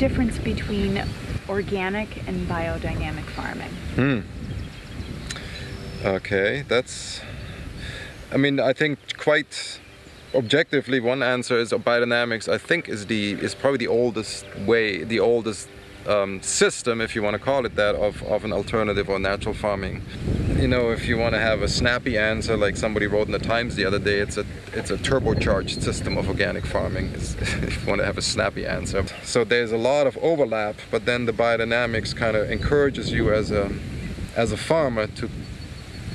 difference between organic and biodynamic farming? Hmm. Okay, that's. I mean, I think quite objectively, one answer is biodynamics. I think is the is probably the oldest way, the oldest um, system, if you want to call it that, of, of an alternative or natural farming. You know, if you want to have a snappy answer, like somebody wrote in the Times the other day, it's a it's a turbocharged system of organic farming. if you want to have a snappy answer, so there's a lot of overlap, but then the biodynamics kind of encourages you as a as a farmer to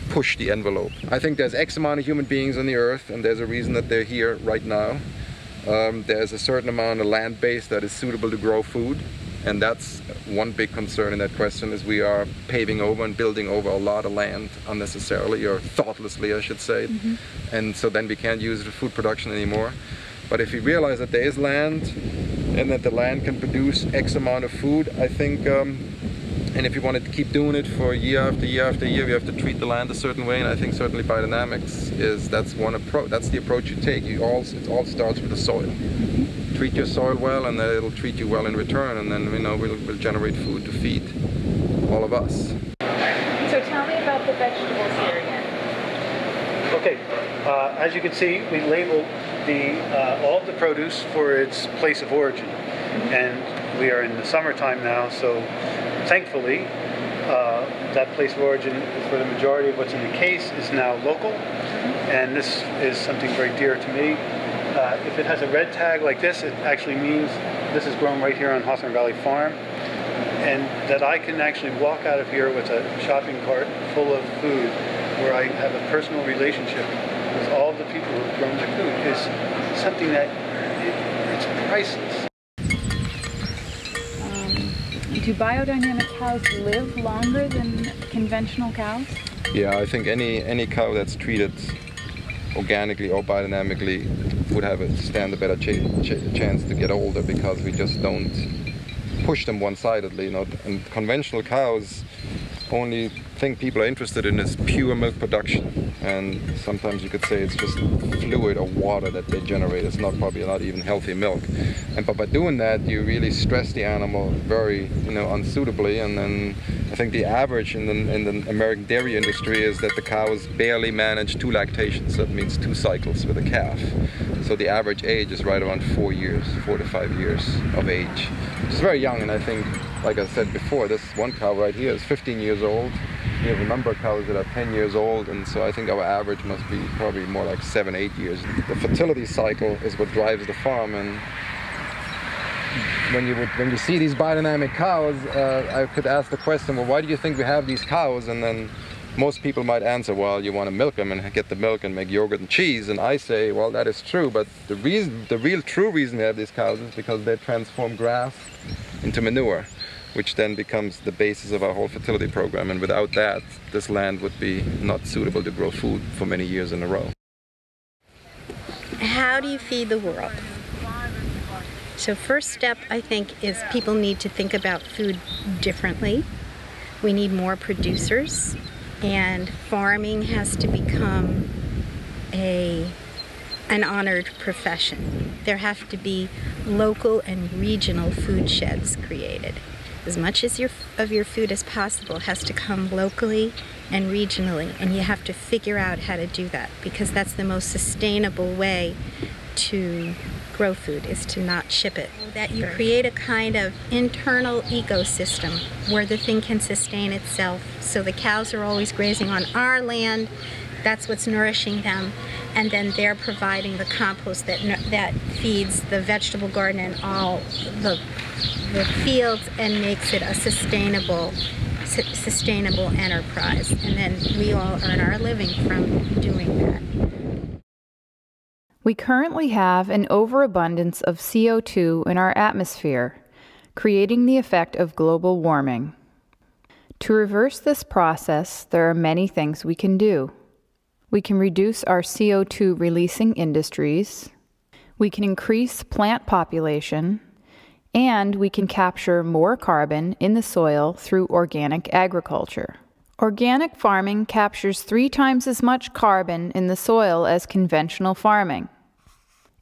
push the envelope. I think there's X amount of human beings on the earth, and there's a reason that they're here right now. Um, there's a certain amount of land base that is suitable to grow food and that's one big concern in that question is we are paving over and building over a lot of land unnecessarily or thoughtlessly, I should say. Mm -hmm. And so then we can't use it for food production anymore. But if we realize that there is land and that the land can produce X amount of food, I think, um, and if you want to keep doing it for year after year after year, we have to treat the land a certain way. And I think certainly biodynamics is that's one approach. That's the approach you take. You all it all starts with the soil treat your soil well and then it'll treat you well in return and then you know we'll, we'll generate food to feed all of us. So tell me about the vegetables here again. Okay, uh, as you can see we label the uh, all of the produce for its place of origin. And we are in the summertime now so thankfully uh, that place of origin for the majority of what's in the case is now local. And this is something very dear to me uh, if it has a red tag like this, it actually means this is grown right here on Hawthorne Valley Farm. And that I can actually walk out of here with a shopping cart full of food where I have a personal relationship with all the people who have grown the food is something that it, it's priceless. Um, do biodynamic cows live longer than conventional cows? Yeah, I think any any cow that's treated organically or biodynamically would have a stand a better ch ch chance to get older because we just don't push them one-sidedly. You know, and conventional cows only thing people are interested in is pure milk production. And sometimes you could say it's just fluid or water that they generate. It's not probably not even healthy milk. And but by doing that you really stress the animal very you know unsuitably. And then I think the average in the, in the American dairy industry is that the cows barely manage two lactations. That means two cycles with a calf. So the average age is right around four years four to five years of age. It's very young and I think like I said before this one cow right here is 15 years old we have a number of cows that are 10 years old, and so I think our average must be probably more like seven, eight years. The fertility cycle is what drives the farm, and when you would, when you see these biodynamic cows, uh, I could ask the question, well, why do you think we have these cows? And then most people might answer, well, you want to milk them and get the milk and make yogurt and cheese. And I say, well, that is true, but the reason, the real true reason we have these cows is because they transform grass into manure which then becomes the basis of our whole fertility program. And without that, this land would be not suitable to grow food for many years in a row. How do you feed the world? So first step, I think, is people need to think about food differently. We need more producers, and farming has to become a an honored profession. There have to be local and regional food sheds created as much as your, of your food as possible has to come locally and regionally and you have to figure out how to do that because that's the most sustainable way to grow food is to not ship it. That you create a kind of internal ecosystem where the thing can sustain itself. So the cows are always grazing on our land, that's what's nourishing them, and then they're providing the compost that, that feeds the vegetable garden and all the the fields and makes it a sustainable su sustainable enterprise. And then we all earn our living from doing that. We currently have an overabundance of CO2 in our atmosphere, creating the effect of global warming. To reverse this process, there are many things we can do. We can reduce our CO2 releasing industries. We can increase plant population and we can capture more carbon in the soil through organic agriculture. Organic farming captures three times as much carbon in the soil as conventional farming.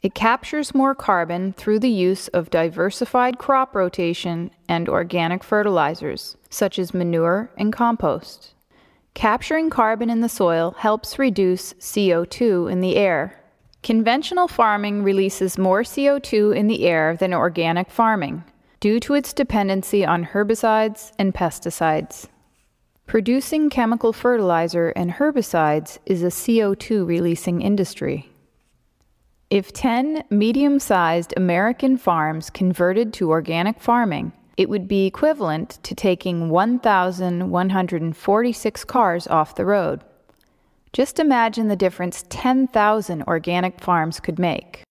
It captures more carbon through the use of diversified crop rotation and organic fertilizers, such as manure and compost. Capturing carbon in the soil helps reduce CO2 in the air. Conventional farming releases more CO2 in the air than organic farming due to its dependency on herbicides and pesticides. Producing chemical fertilizer and herbicides is a CO2 releasing industry. If 10 medium sized American farms converted to organic farming, it would be equivalent to taking 1,146 cars off the road. Just imagine the difference 10,000 organic farms could make.